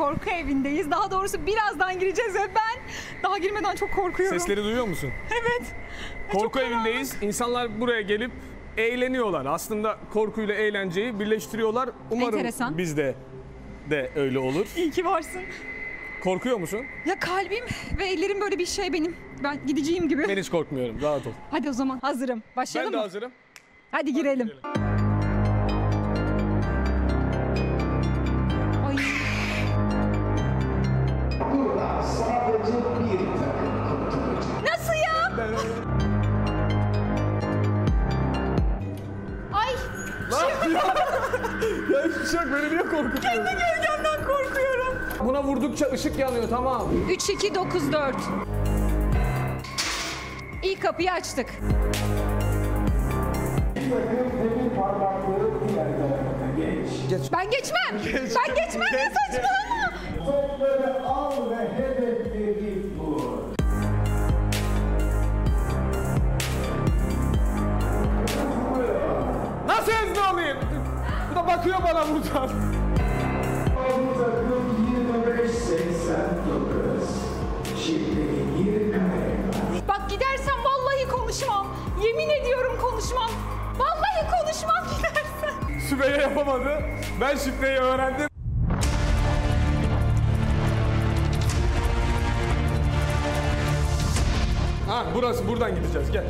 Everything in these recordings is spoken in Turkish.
korku evindeyiz. Daha doğrusu birazdan gireceğiz ve ben daha girmeden çok korkuyorum. Sesleri duyuyor musun? Evet. Korku evindeyiz. İnsanlar buraya gelip eğleniyorlar. Aslında korkuyla eğlenceyi birleştiriyorlar. Umarım Enteresan. bizde de öyle olur. İyi ki varsın. Korkuyor musun? Ya kalbim ve ellerim böyle bir şey benim. Ben gideceğim gibi. Ben hiç korkmuyorum. Rahat ol. Hadi o zaman hazırım. Başlayalım Ben de mı? hazırım. Hadi girelim. Ay. Korkutuyorsun? Gölgemden korkuyorum. Buna vurdukça ışık yanıyor tamam. 3, 2, 9, 4. İlk kapıyı açtık. Geç. Ben geçmem. Ben geçmem. Ne saçmalama. Topları al ve hedefleri vur. Nasıl hızlı olayım? Bu da bakıyor bana buradan. Yapamadı. Ben şifreyi öğrendim. Ha burası buradan gideceğiz gel.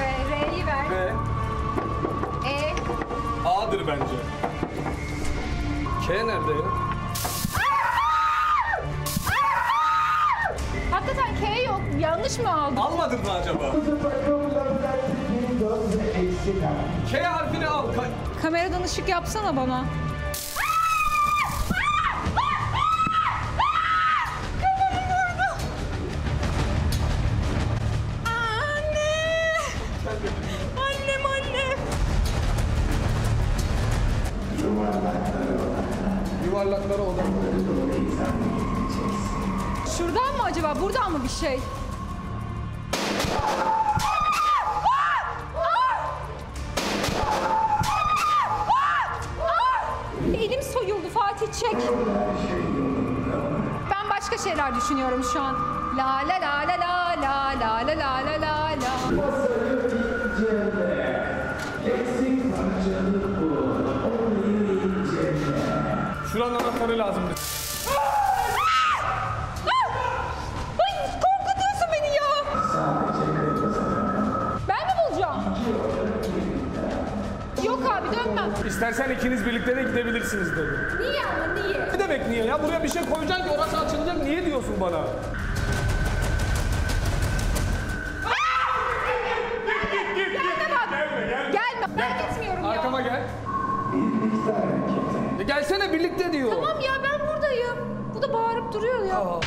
Ve R'yi ver. Ve E. A'dır bence. K nerede ya? Hakikaten K yok. Yanlış mı aldım? Almadın mı acaba? dördünü eksik ama. K harfini al. Ka Kameradan ışık yapsana bana. Yuvarlaklara odaklanıyor. Şuradan mı acaba? Buradan mı bir şey? Elim soyuldu Fatih çek. Ben başka şeyler düşünüyorum şu an. La la la la la la la la la la la la. Şuranın anahtarı lazımdı. İstersen ikiniz birlikte de gidebilirsiniz dedi. Niye ama niye? Ne demek niye ya? Buraya bir şey koyacaksın ki orası açılacak. Niye diyorsun bana? Gelme bak. Gelme. Ben gitmiyorum ya. Arkama gel. E gelsene birlikte diyor. Tamam ya ben buradayım. Bu da bağırıp duruyor ya. Aa.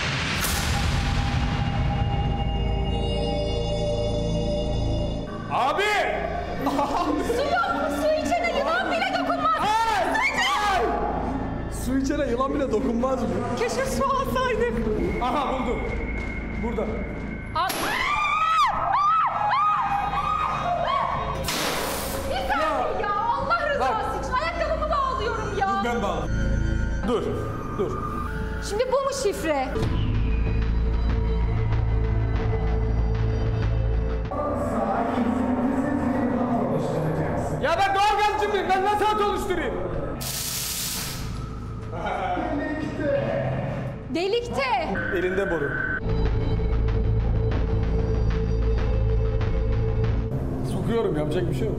Abi! Su yok. Su içene yılan bile dokunmaz. Ay! Su içene yılan bile dokunmaz mı? Keşke su alsaydık. Aha buldum. Burada. Al. Bir saniye ya. Allah rızası için. Ayakkabımı bağlıyorum ya. Ben bağladım. Dur, dur. Şimdi bu mu şifre? Ya ben doğalgazcı mıyım? Ben nasıl at oluşturayım? Delikte. Elinde boru. Sokuyorum yapacak bir şey yok.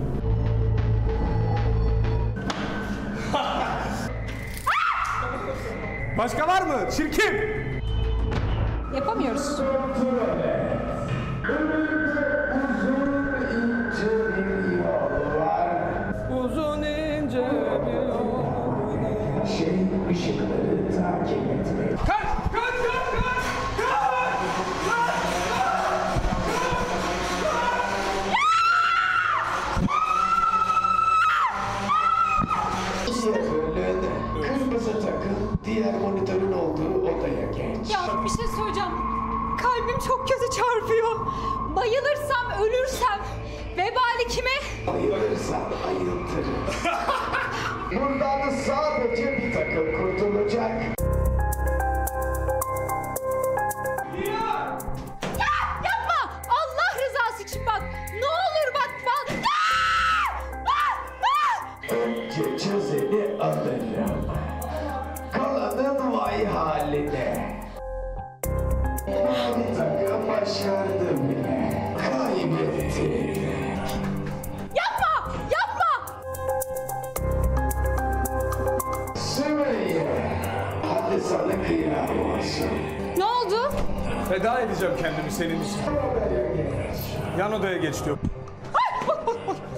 Başka var mı? Çirkin. Yapamıyoruz. Şey ışıkları takip etmek. Kaç! Kaç! Kaç! Kaç! Kırmızı takım diğer monitörün olduğu odaya geç. Ya bir şey söyleyeceğim. Kalbim çok kötü çarpıyor. Bayılırsam, ölürsem vebali kime? Ayılırsan ayıltırım. Buradan sadece bir takım kurtulacak. Ya yapma! Allah rızası için bak. Ne olur bak bak. Aa! Aa! Aa! Önce çözeni alırım. Kalanın vay haline. Bir takım başardı bile. Kaybetti. Ne oldu? Feda edeceğim kendimi senin için. Yan odaya geç diyor.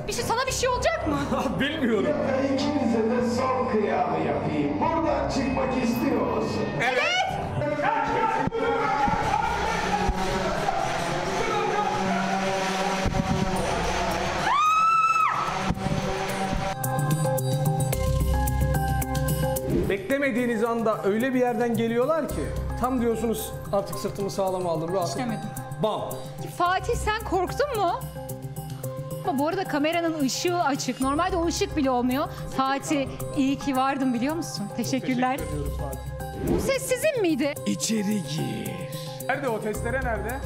Bir şey sana bir şey olacak mı? Bilmiyorum. Ben ikinize de son kıyamı yapayım. Buradan çıkmak istiyor musun? Beklemediğiniz anda öyle bir yerden geliyorlar ki tam diyorsunuz artık sırtımı sağlam aldım rahat. İstemedim. Bam. Fatih sen korktun mu? Ama bu arada kameranın ışığı açık. Normalde o ışık bile olmuyor. Fatih iyi ki vardın biliyor musun? Teşekkürler. Teşekkür ediyoruz Fatih. Bu ses sizin miydi? İçeri gir. Nerede o testere nerede?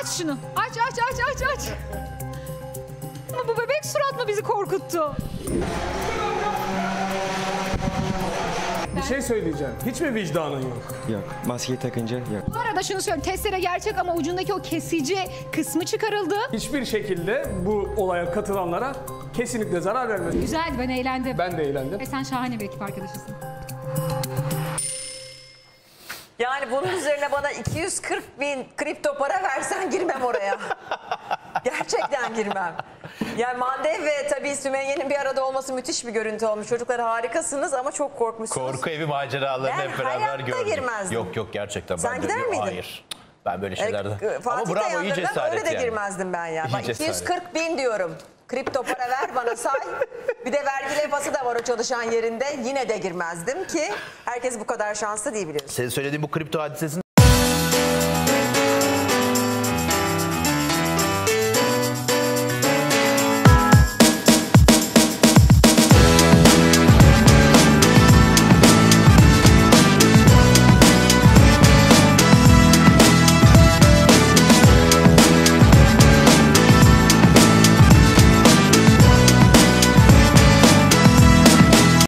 Aç şunu. Aç aç aç aç aç. Ama bu bebek surat mı bizi korkuttu? Şey söyleyeceğim. Hiç mi vicdanın yok? Yok. Maskeyi takınca yok. Bu arada şunu söyleyeyim. Testere gerçek ama ucundaki o kesici kısmı çıkarıldı. Hiçbir şekilde bu olaya katılanlara kesinlikle zarar vermez. Güzeldi ben eğlendim. Ben de eğlendim. Ve sen şahane bir ekip arkadaşısın. Yani bunun üzerine bana 240 bin kripto para versen girmem oraya. Gerçekten girmem. Yani Mandev ve tabii Sümeyye'nin bir arada olması müthiş bir görüntü olmuş. Çocuklar harikasınız ama çok korkmuşsunuz. Korku evi maceralarını Ben hep beraber hayatta gördük. girmezdim. Yok yok gerçekten. Sen ben de- gider miydin? Hayır. Ben böyle E, şeylerden. e, Fatih Ama bravo iyi Dayanır'dan cesaret öyle de yani. girmezdim ben ya. İyi Bak cesaret. 240 bin diyorum. Kripto para ver bana say. Bir de vergi levhası da var o çalışan yerinde. Yine de girmezdim ki herkes bu kadar şanslı değil biliyorsun. Senin söylediğin bu kripto hadisesini